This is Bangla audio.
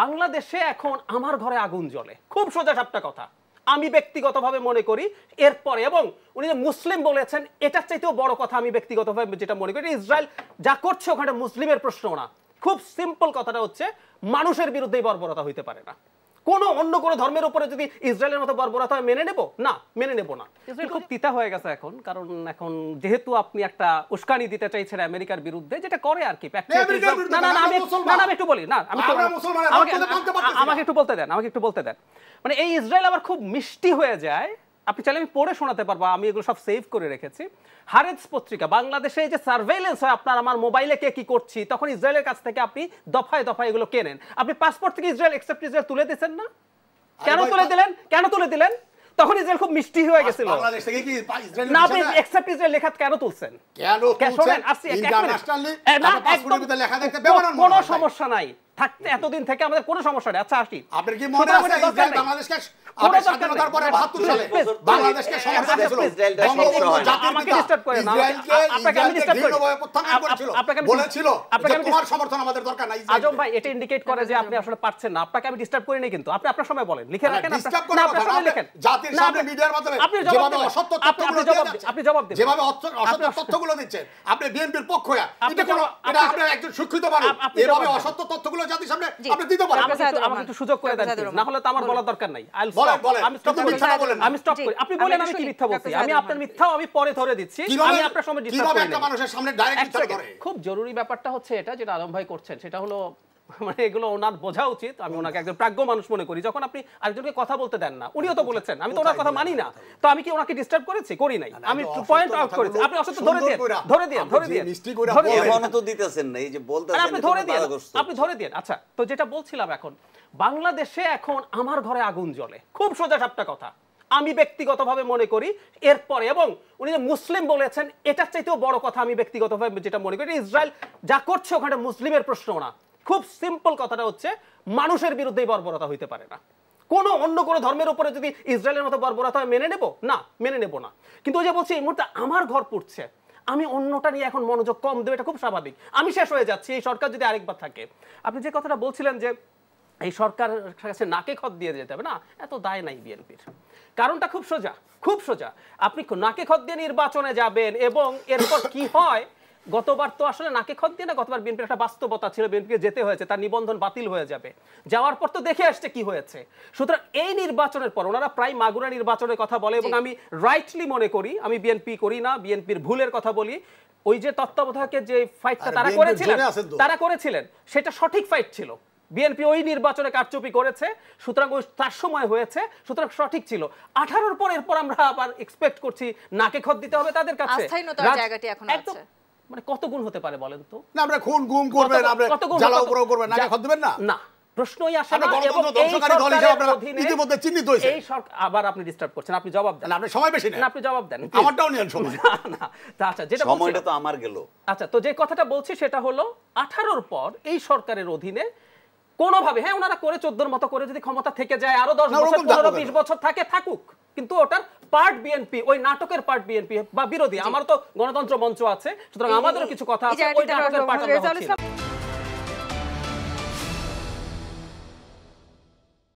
বাংলাদেশে এখন আমার ঘরে আগুন জ্বলে। খুব সোজা সাপটা কথা। আমি ব্যক্তিগতভাবে মনে করি, এরপরে এবং উনি যে মুসলিম বলেছেন, এটার চাইতেও বড় কথা আমি ব্যক্তিগতভাবে যেটা মনে করি, ইসরায়েল যা করছে ওখানে মুসলিমের প্রশ্ন না। খুব সিম্পল কথাটা হচ্ছে, মানুষের বিরুদ্ধেই বর্বরতা হইতে পারে না। কোনো অন্য কোনো ধর্মের উপরে যদি ইসরায়েলের মতো বর্বরতা হয় মেনে নেব? না মেনে নেব না। খুব তিতা হয়ে গেছে এখন কারণ এখন যেহেতু আপনি একটা উস্কানি দিতে চাইছেন আমেরিকার বিরুদ্ধে যেটা করে আর কি না আমি একটু বলি না আমি। আমাকে একটু বলতে দেন আমাকে একটু বলতে দেন। মানে এই ইসরায়েল আবার খুব মিষ্টি হয়ে যায় আপনি চাইলে আমি পড়ে শোনাতে পারব আমি এগুলো সব সেভ করে রেখেছি। হারেজ পত্রিকা বাংলাদেশে যে সার্ভেলেন্স হয় আপনার আমার মোবাইলে কে কি করছি তখন ইসরায়েলের কাছ থেকে আপনি দফায় দফায় এগুলো কেনেন। আপনি পাসপোর্ট থেকে ইসরায়েল একসেপ্ট ইসরায়েল তুলে দিচ্ছেন না? কেন তুলে দিলেন? কেন তুলে দিলেন? তখন ইসরায়েল খুব মিষ্টি হয়ে গেছিল। না আপনি? একসেপ্ট ইসরায়েল লেখা কেন তুলছেন? শোনেন, আসছি, কোনো সমস্যা নাই। থাকতে এতদিন থেকে আমাদের কোনো সমস্যা নেই। আচ্ছা আসি। আপনার কি মনে আছে ইসরায়েল বাংলাদেশকে কোনো আপনার দরকার স্বাধীনতার নেই। পরে Please, 72 সালে please, বাংলাদেশকে please, সমস্যা দিয়েছিল please, ইসরায়েলটা বঙ্গবন্ধু সমস্যা না। জাতির আমাকে পিতা disturb করেন না। ইসরায়েলকে আ- আপনাকে আমি ইসরায়েলকে disturb করি। ঘৃণ্যভাবে প্রত্যাখ্যান আপ- করেছিল আপনাকে আমি- বলেছিল আপনাকে যে আমি তোমার সমর্থন আমাদের দরকার নাই আজম ভাই এটা ইন্ডিকেট করে যে আপনি আসলে পারছেন না আপনাকে আমি ডিস্টার্ব করি কিন্তু আপনি আপনার সময় বলেন লিখে রাখেন আপনার- disturb না, করার আপনার কথা না, সময় লিখেন জাতির সামনে মিডিয়ার মাধ্যমে জবাব যেভাবে। অসত্য আপনি- তথ্যগুলো আপনি জবাব যাচ্ছেন, আপনি জবাব দিবেন যেভাবে অসত্য অসত্য তথ্যগুলো দিচ্ছেন আপনি বিএনপির পক্ষ হয়ে আপনি এটা কোনো এটা আপনার একজন শিক্ষিত মানুষ আপনি এভাবে জবাব দেন। অসত্য তথ্যগুলো জাতির সামনে জি। আপনি দিতে পারেন আমাকে একটু- সুযোগ করে দেন। না হলে তো আমার বলার দরকার নাই আই বলেন, বলেন। আমি স্টপ কিন্তু বলেন। আমি স্টপ করি। আপনি বলেন আমি কি মিথ্যা বলছি। আমি আপনার মিথ্যাও আমি পরে ধরে দিচ্ছি। আমি আপনার সময় কীভাবে একটা মানুষের সামনে ডাইরেক্ট মিথ্যা করে খুব জরুরি ব্যাপারটা হচ্ছে এটা যেটা আলম ভাই করছেন। সেটা হলো মানে এগুলো ওনার বোঝা উচিত আমি ওনাকে একজন প্রাজ্ঞ মানুষ মনে করি। যখন আপনি আরেকজনকে কথা বলতে দেন না উনিও তো বলেছেন আমি তো ওনার কথা মানি না। তো আমি কি ওনাকে ডিস্টার্ব করেছি? করি নাই। আমি পয়েন্ট আউট করেছি। আপনি অসত্য ধরে কইরা, ধরে দিন আপনি ধরে যে দিন মিষ্টি কইরা ধরে। বলেন। তো দিতেছেন না এই যে বলতেছেন আপনি ধরে বাধাগ্রস্ত। আপনি ধরে দিন আচ্ছা তো যেটা বলছিলাম এখন বাংলাদেশে এখন আমার ঘরে আগুন জ্বলে। খুব সোজা সাপটা কথা। আমি ব্যক্তিগতভাবে মনে করি এরপরে এবং উনি যে মুসলিম বলেছেন এটার চাইতেও বড় কথা আমি ব্যক্তিগতভাবে যেটা মনে করি ইসরায়েল যা করছে ওখানে মুসলিমের প্রশ্ন না। খুব সিম্পল কথাটা হচ্ছে, মানুষের বিরুদ্ধেই বর্বরতা হইতে পারে না। কোনো অন্য কোনো ধর্মের উপরে যদি ইসরায়েলের মতো বর্বরতা মেনে নেব? না, মেনে নেব না। কিন্তু ওই যে বলছি, এই মুহূর্তে আমার ঘর পড়ছে। আমি অন্যটা নিয়ে এখন মনোযোগ কম দেবো, এটা খুব স্বাভাবিক। আমি শেষ হয়ে যাচ্ছি, এই সরকার যদি আরেকবার থাকে। আপনি যে কথাটা বলছিলেন যে, এই সরকার কাছে নাকে খত দিয়ে যেতে হবে, না, এত দায় নাই বিএনপির। কারণটা খুব সোজা খুব সোজা। আপনি নাকে খত দিয়ে নির্বাচনে যাবেন এবং এরপর কি হয় গতবার তো আসলে নাকে খত দিয়ে না গতবার বিএনপির একটা বাস্তবতা ছিল বিএনপিকে যেতে হয়েছে তার নিবন্ধন বাতিল হয়ে যাবে। যাওয়ার পর তো দেখে আসছে কি হয়েছে। সুতরাং এই নির্বাচনের পর ওনারা প্রায় মাগুরা নির্বাচনের কথা বলে এবং আমি রাইটলি মনে করি আমি বিএনপি করি না বিএনপির ভুলের কথা বলি। ওই যে তত্ত্বাবধায়কের যে ফাইটটা তারা করেছিলেন। তারা করেছিলেন সেটা সঠিক ফাইট ছিল। বিএনপি ওই নির্বাচনে কারচুপি করেছে সুতরাং ওই তার সময় হয়েছে সুতরাং সঠিক ছিল। আঠারোর পর এরপর আমরা আবার এক্সপেক্ট করছি নাকে খত দিতে হবে তাদের কাছে। মানে কত গুণ হতে পারে বলেন তো? না আমরা খুন গুম করবেন আপনি জ্বালাও পোড়াও জ্বালা করবেন না খত দিবেন না? না প্রশ্নই আসে না এবং এই দল হিসেবে সরকারের আপনারা ইতিমধ্যে চিহ্নিত হয়েছে। এই সরকার আবার আপনি ডিস্টার্ব করছেন আপনি জবাব দেন। আপনি সময় বেশি নেন। না আপনি জবাব দেন। আমারটাও নিয়ন সময়। না না তা আচ্ছা যেটা সময়টা তো আমার গেল। আচ্ছা তো যে কথাটা বলছি সেটা হলো 18 এর পর এই সরকারের অধীনে কোনোভাবে হ্যাঁ ওনারা করে চোদ্দোর মতো করে যদি ক্ষমতা থেকে যায় আরও দশ বছর পনেরো বিশ বছর থাকে থাকুক। কিন্তু ওটার পার্ট বিএনপি ওই নাটকের পার্ট বিএনপি বা বিরোধী আমার তো গণতন্ত্র মঞ্চ আছে সুতরাং আমাদেরও কিছু কথা আছে ওই নাটকের পার্ট